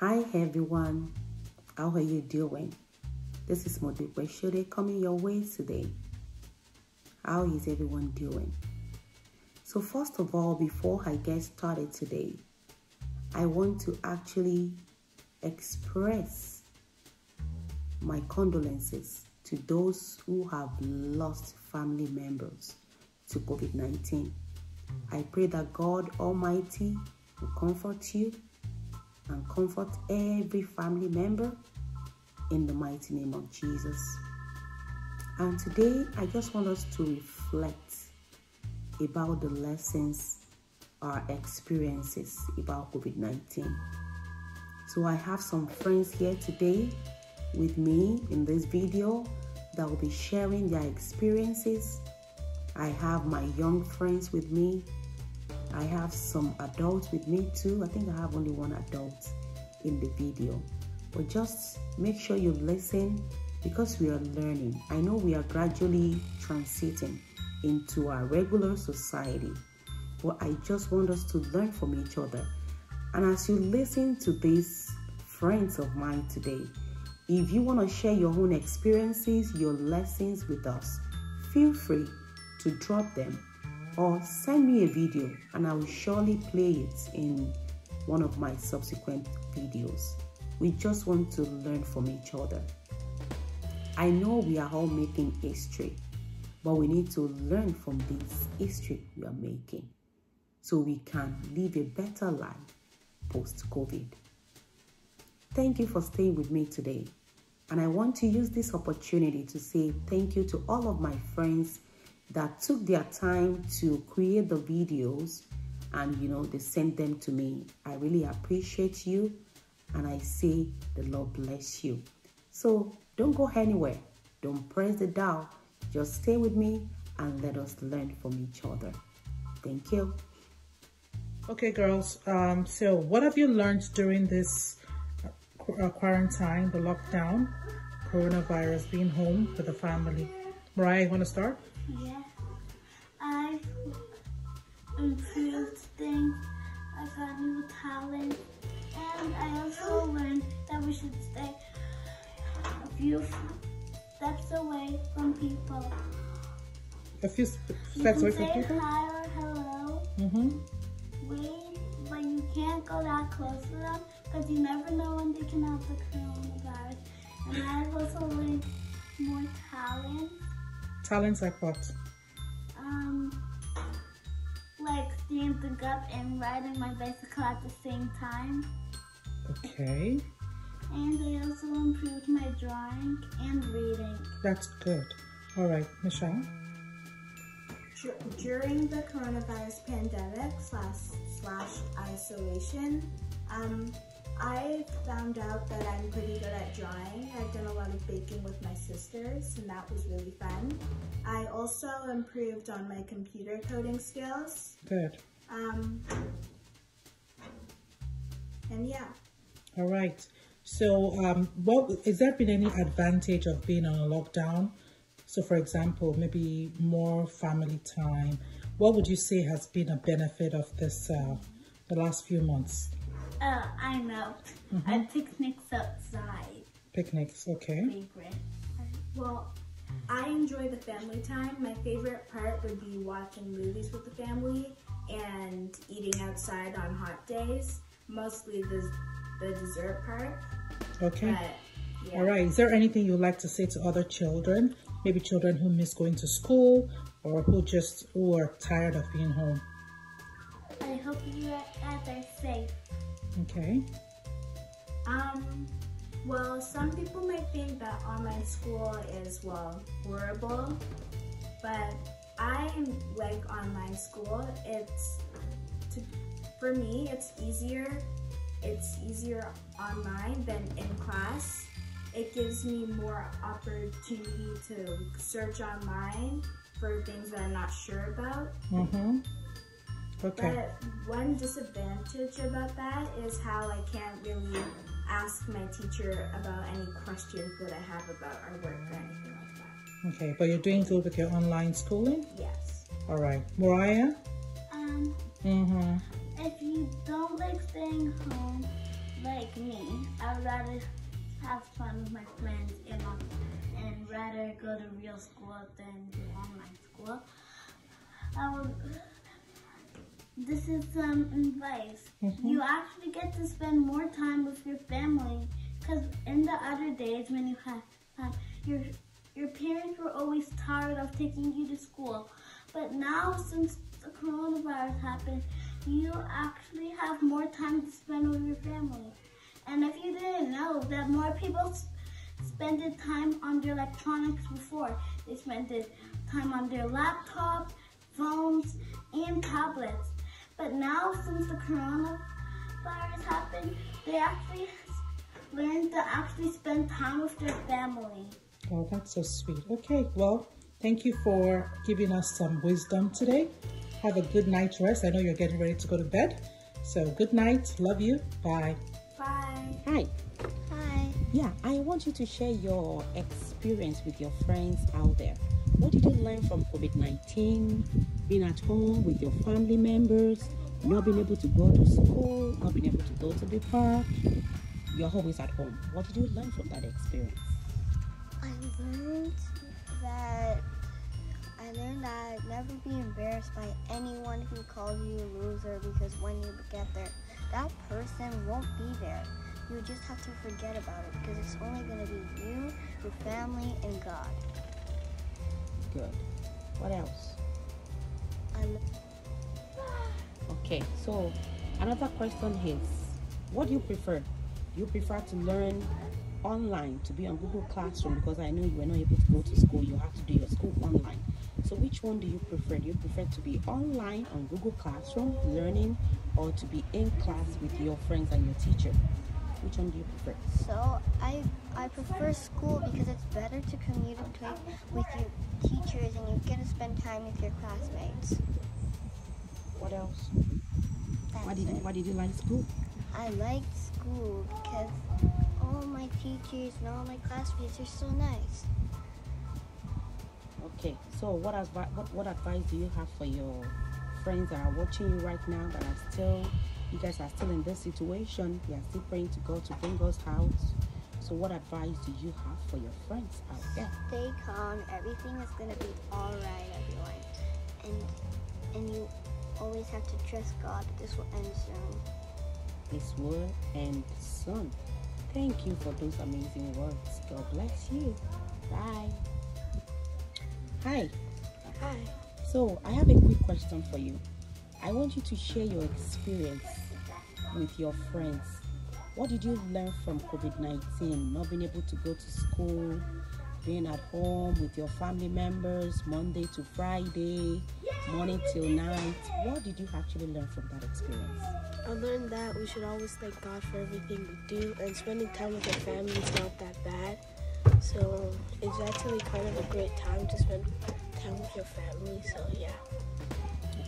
Hi everyone, how are you doing? This is Modupe Shode coming your way today. How is everyone doing? So first of all, before I get started today, I want to actually express my condolences to those who have lost family members to COVID-19. I pray that God Almighty will comfort you and comfort every family member in the mighty name of Jesus. And today, I just want us to reflect about the lessons, our experiences about COVID 19. So, I have some friends here today with me in this video that will be sharing their experiences. I have my young friends with me I have some adults with me too. I think I have only one adult in the video. But just make sure you listen because we are learning. I know we are gradually transiting into our regular society. But I just want us to learn from each other. And as you listen to these friends of mine today, if you want to share your own experiences, your lessons with us, feel free to drop them or send me a video and I will surely play it in one of my subsequent videos. We just want to learn from each other. I know we are all making history, but we need to learn from this history we are making so we can live a better life post-COVID. Thank you for staying with me today. And I want to use this opportunity to say thank you to all of my friends that took their time to create the videos and you know they sent them to me. I really appreciate you and i say the lord bless you. So don't go anywhere. Don't press the dial. Just stay with me and let us learn from each other. Thank you. Okay girls um so what have you learned during this uh, quarantine the lockdown coronavirus being home with the family? Mariah you want to start? Yeah, I've improved things. I got new talent, and I also learned that we should stay a few steps away from people. A few steps away from people? say hi or hello. Mm-hmm. Wait, but you can't go that close to them because you never know when they can have the coronavirus. And I've also learned more talent. Talents like what? Standing up and riding my bicycle at the same time. Okay. And I also improved my drawing and reading. That's good. All right, Michelle. During the coronavirus pandemic slash, slash isolation, um, I found out that I'm pretty good at drawing. I've done a lot of baking with my sisters and that was really fun. I also improved on my computer coding skills. Good. Um, and yeah. All right. So, um, what is there been any advantage of being on a lockdown? So, for example, maybe more family time. What would you say has been a benefit of this uh, the last few months? Oh, I know. Mm -hmm. picnics outside. Picnics, okay. Favorite. Well, I enjoy the family time. My favorite part would be watching movies with the family and eating outside on hot days. Mostly the, the dessert part. Okay. But, yeah. All right. Is there anything you'd like to say to other children? Maybe children who miss going to school or who just who are tired of being home. I hope you guys are safe. Okay. Um, well, some people might think that online school is, well, horrible, but I like online school. It's, to, for me, it's easier. It's easier online than in class. It gives me more opportunity to search online for things that I'm not sure about. Mm -hmm. Okay. But one disadvantage about that is how I can't really ask my teacher about any questions that I have about our work or anything like that. Okay, but you're doing good with your online schooling? Yes. All right. Mariah? Um, mm-hmm. if you don't like staying home, like me, I would rather have fun with my friends and, um, and rather go to real school than do online school. I would, this is some advice. You actually get to spend more time with your family because in the other days when you have, time, your your parents were always tired of taking you to school. But now since the coronavirus happened, you actually have more time to spend with your family. And if you didn't know that more people s- spent time on their electronics before, they spent time on their laptops, phones, and tablets. But now, since the coronavirus happened, they actually learned to actually spend time with their family. Oh, that's so sweet. Okay, well, thank you for giving us some wisdom today. Have a good night's rest. I know you're getting ready to go to bed. So, good night. Love you. Bye. Bye. Hi. Hi. Yeah, I want you to share your experience with your friends out there. What did you learn from COVID 19? Being at home with your family members, not being able to go to school, not being able to go to the park. You're always at home. What did you learn from that experience? I learned that I learned that never be embarrassed by anyone who calls you a loser because when you get there, that person won't be there. You just have to forget about it because it's only going to be you, your family, and God. Good. What else? Le- Okay, so another question is what do you prefer? Do you prefer to learn online to be on Google Classroom because I know you were not able to go to school, you have to do your school online. So which one do you prefer? Do you prefer to be online on Google Classroom learning or to be in class with your friends and your teacher? Which one do you prefer? so I I prefer school because it's better to communicate with your teachers and you get to spend time with your classmates. What else? That's Why did you, why did you like school? I like school because all my teachers and all my classmates are so nice. Okay, so what, advi- what what advice do you have for your friends that are watching you right now that are still, you guys are still in this situation, you are still praying to God to bring us out. So what advice do you have for your friends out there? Stay calm. Everything is gonna be all right, everyone. And and you always have to trust God. that This will end soon. This will end soon. Thank you for those amazing words. God bless you. Bye. Hi. Hi. So I have a quick question for you. I want you to share your experience with your friends. What did you learn from COVID 19? Not being able to go to school, being at home with your family members Monday to Friday, morning till night. What did you actually learn from that experience? I learned that we should always thank God for everything we do, and spending time with our family is not that bad. So it's actually kind of a great time to spend time with your family. So yeah.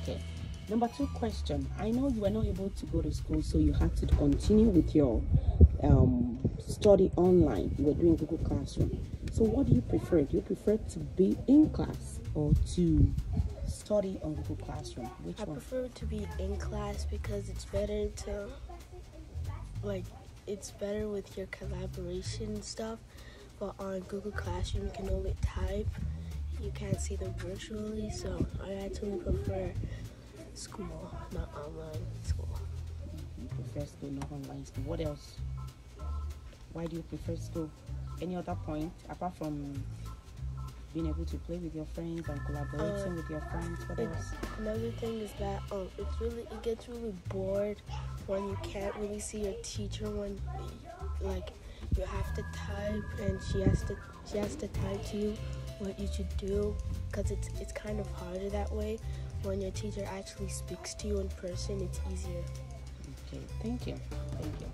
Okay. Number two question. I know you were not able to go to school, so you had to continue with your um, study online. You were doing Google Classroom. So, what do you prefer? Do you prefer to be in class or to study on Google Classroom? Which I one? prefer to be in class because it's better to like it's better with your collaboration stuff. But on Google Classroom, you can only type. You can't see them virtually, so I actually prefer school, not online school. You prefer school, not online school. What else? Why do you prefer school? Any other point apart from being able to play with your friends and collaborating Uh, with your friends? What else? another thing is that um, it's really it gets really bored when you can't really see your teacher when like you have to type and she has to she has to type to you what you should do because it's it's kind of harder that way when your teacher actually speaks to you in person it's easier Okay, thank you. Thank you.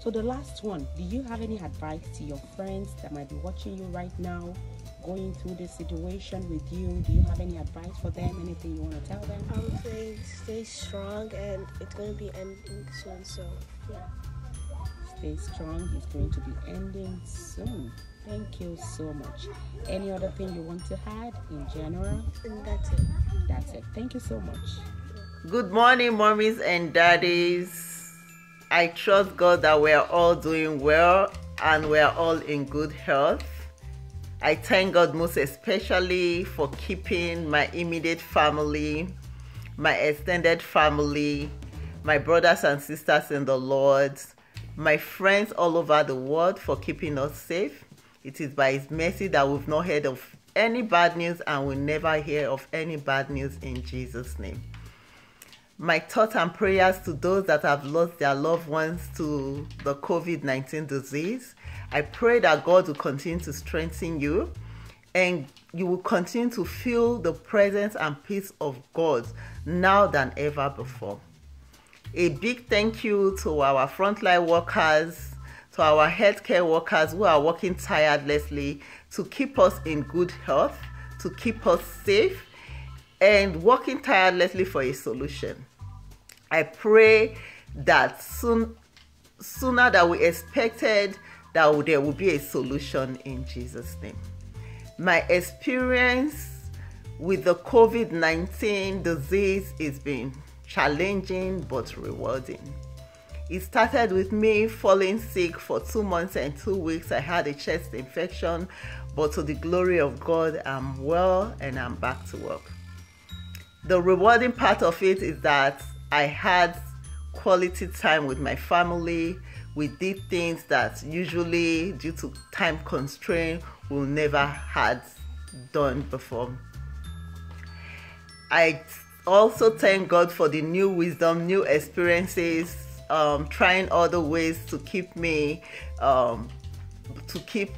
So the last one, do you have any advice to your friends that might be watching you right now, going through this situation with you? Do you have any advice for them? Anything you want to tell them? i would say stay strong and it's going to be ending soon so yeah Stay strong. It's going to be ending soon. Thank you so much. Any other thing you want to add in general? and that's it That's it. Thank you so much. Good morning, mommies and daddies. I trust God that we're all doing well and we're all in good health. I thank God most especially for keeping my immediate family, my extended family, my brothers and sisters in the Lord, my friends all over the world for keeping us safe. It is by His mercy that we've not heard of any bad news and will never hear of any bad news in Jesus' name. My thoughts and prayers to those that have lost their loved ones to the COVID 19 disease. I pray that God will continue to strengthen you and you will continue to feel the presence and peace of God now than ever before. A big thank you to our frontline workers, to our healthcare workers who are working tirelessly to keep us in good health, to keep us safe, and working tirelessly for a solution. I pray that soon, sooner than we expected, that there will be a solution in Jesus' name. My experience with the COVID 19 disease is been challenging but rewarding. It started with me falling sick for two months and two weeks. I had a chest infection, but to the glory of God, I'm well and I'm back to work. The rewarding part of it is that I had quality time with my family we did things that usually due to time constraint we never had done before. I also thank god for the new wisdom new experiences um, trying other ways to keep me um, to keep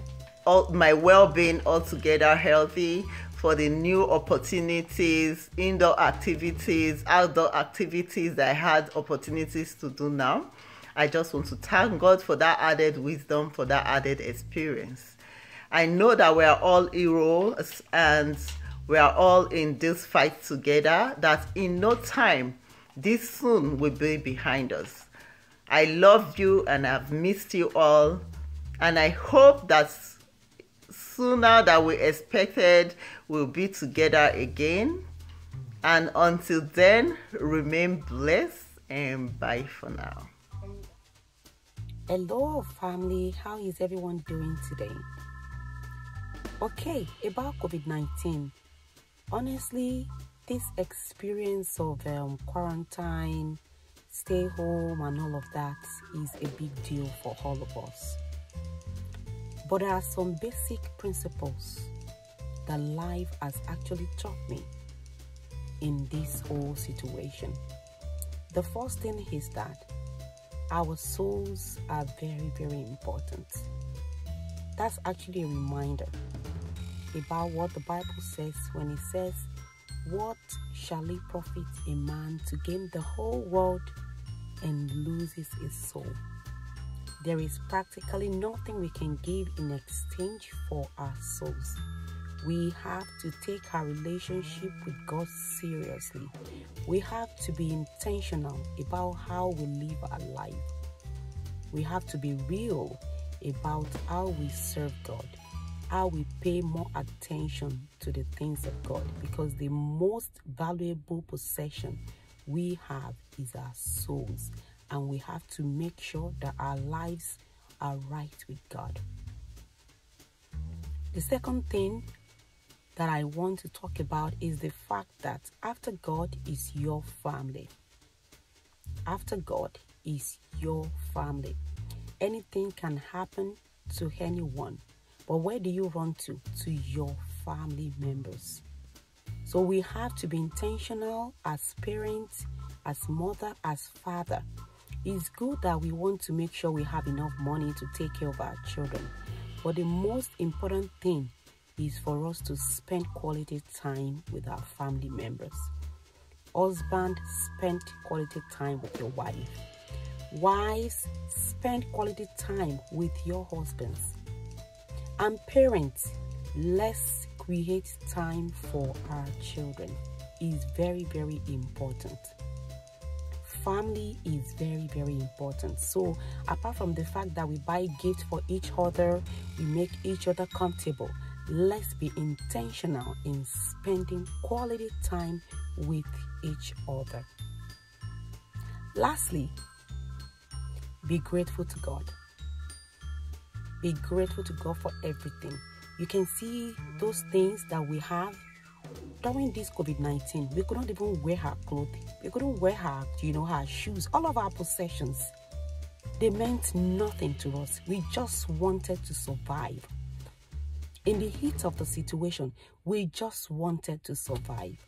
all my well-being altogether healthy for the new opportunities indoor activities outdoor activities that i had opportunities to do now I just want to thank God for that added wisdom, for that added experience. I know that we are all heroes and we are all in this fight together, that in no time, this soon will be behind us. I love you and I've missed you all. And I hope that sooner than we expected, we'll be together again. And until then, remain blessed and bye for now. Hello, family. How is everyone doing today? Okay, about COVID 19. Honestly, this experience of um, quarantine, stay home, and all of that is a big deal for all of us. But there are some basic principles that life has actually taught me in this whole situation. The first thing is that our souls are very, very important. That's actually a reminder about what the Bible says when it says, What shall it profit a man to gain the whole world and loses his soul? There is practically nothing we can give in exchange for our souls we have to take our relationship with God seriously. We have to be intentional about how we live our life. We have to be real about how we serve God, how we pay more attention to the things of God, because the most valuable possession we have is our souls, and we have to make sure that our lives are right with God. The second thing that I want to talk about is the fact that after God is your family. After God is your family. Anything can happen to anyone. But where do you run to? To your family members. So we have to be intentional as parents, as mother, as father. It's good that we want to make sure we have enough money to take care of our children. But the most important thing is for us to spend quality time with our family members. Husband, spend quality time with your wife. Wives, spend quality time with your husbands. And parents, let's create time for our children. Is very, very important. Family is very, very important. So, apart from the fact that we buy gifts for each other, we make each other comfortable let's be intentional in spending quality time with each other. Lastly, be grateful to God. Be grateful to God for everything. You can see those things that we have during this COVID 19. We could not even wear our clothing, we couldn't wear our, you know, our shoes, all of our possessions. They meant nothing to us. We just wanted to survive. In the heat of the situation, we just wanted to survive.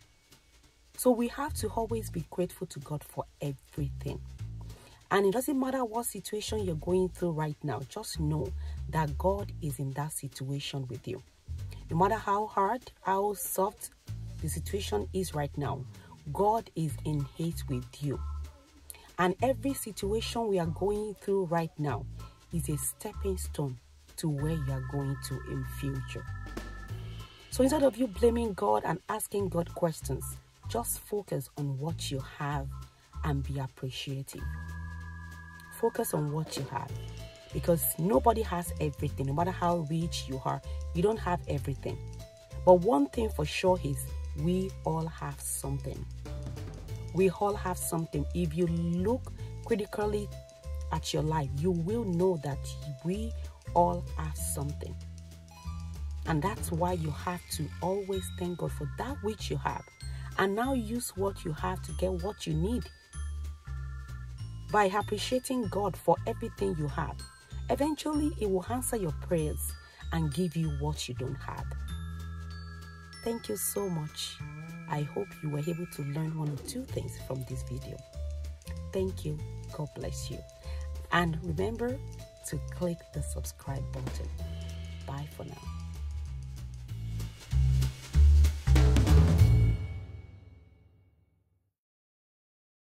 So we have to always be grateful to God for everything. And it doesn't matter what situation you're going through right now, just know that God is in that situation with you. No matter how hard, how soft the situation is right now, God is in it with you. And every situation we are going through right now is a stepping stone to where you are going to in future. So instead of you blaming God and asking God questions, just focus on what you have and be appreciative. Focus on what you have because nobody has everything. No matter how rich you are, you don't have everything. But one thing for sure is we all have something. We all have something. If you look critically at your life, you will know that we all have something. And that's why you have to always thank God for that which you have. And now use what you have to get what you need. By appreciating God for everything you have, eventually He will answer your prayers and give you what you don't have. Thank you so much. I hope you were able to learn one or two things from this video. Thank you. God bless you. And remember to click the subscribe button. Bye for now.